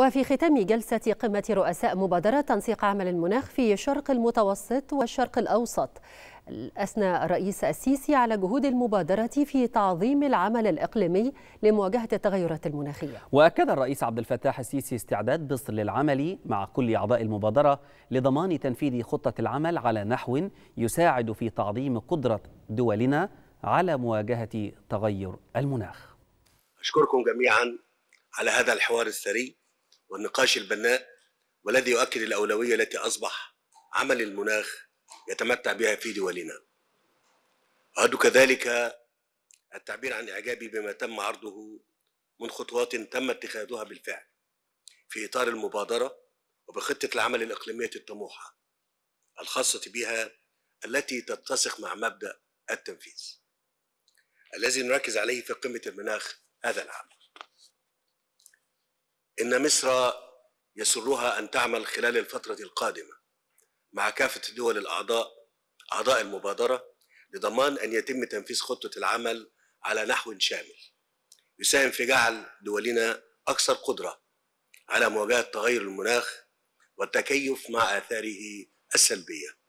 وفي ختام جلسة قمة رؤساء مبادرة تنسيق عمل المناخ في شرق المتوسط والشرق الأوسط. أثنى الرئيس السيسي على جهود المبادرة في تعظيم العمل الإقليمي لمواجهة التغيرات المناخية. وأكد الرئيس عبد الفتاح السيسي استعداد مصر للعمل مع كل أعضاء المبادرة لضمان تنفيذ خطة العمل على نحو يساعد في تعظيم قدرة دولنا على مواجهة تغير المناخ. أشكركم جميعا على هذا الحوار الثري والنقاش البناء والذي يؤكد الأولوية التي أصبح عمل المناخ يتمتع بها في دولنا. أود كذلك التعبير عن إعجابي بما تم عرضه من خطوات تم اتخاذها بالفعل في إطار المبادرة وبخطة العمل الإقليمية الطموحة الخاصة بها التي تتسق مع مبدأ التنفيذ الذي نركز عليه في قمة المناخ هذا العام. إن مصر يسرها أن تعمل خلال الفترة القادمة مع كافة الدول الأعضاء أعضاء المبادرة لضمان أن يتم تنفيذ خطة العمل على نحو شامل. يساهم في جعل دولنا أكثر قدرة على مواجهة تغير المناخ والتكيف مع آثاره السلبية.